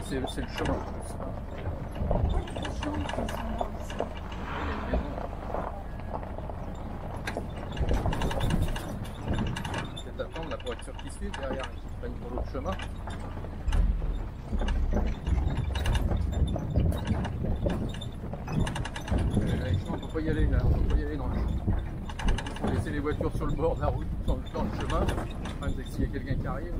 c'est le chemin. Peut-être attendre la voiture qui suit derrière qui prenne pour l'autre chemin. on peut pas y aller là, on peut y aller dans le. Il faut laisser les voitures sur le bord de la route, dans le, chemin. C'est s'il y a quelqu'un qui arrive.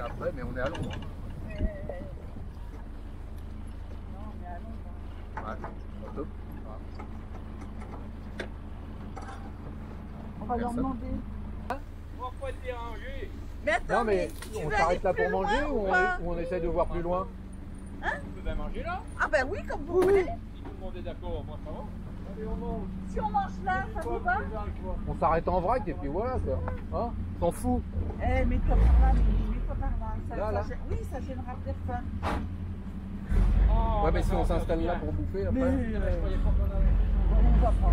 Après, mais on est à Londres. Mais... Non, mais à Londres. Ouais. On va leur demander. Mais attends, Non, mais tu on s'arrête là pour manger ou on, ou on essaie de voir plus loin Tu peux bien manger là Ah ben oui, comme vous voulez. Si tout le monde est d'accord, moi ça va. Si on mange là, ça vous va On s'arrête en vrac et puis voilà quoi. Hein T'en fous Eh, là, mets-toi par là. Ça, Là, ça là gê- Oui, ça gênera personne. Oh, Ouais, mais bah, si on va s'installe bien. là pour bouffer Mais après. euh, Je croyais pas qu'on avait. on va pas.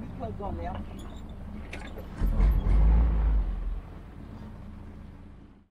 Mets-toi dans l'herbe.